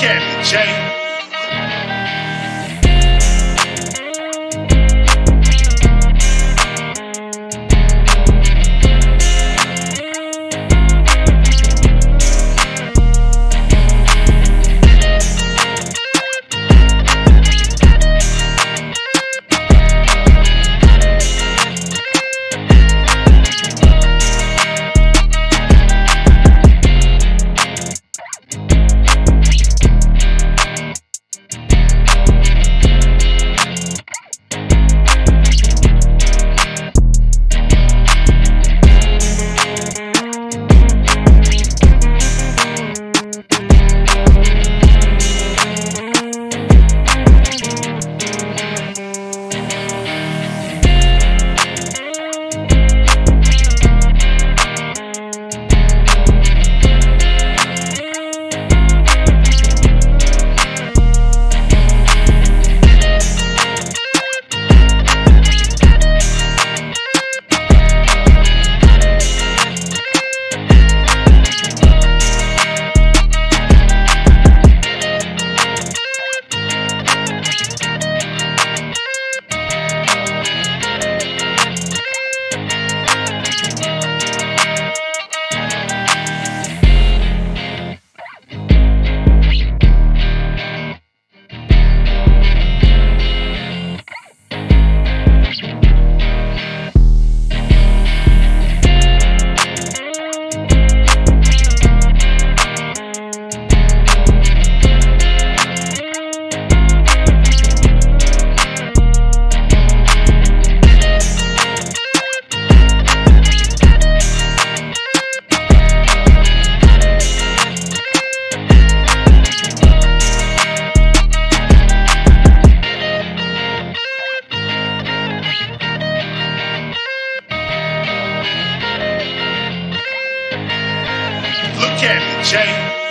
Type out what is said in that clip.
Kenny J. Kenny J.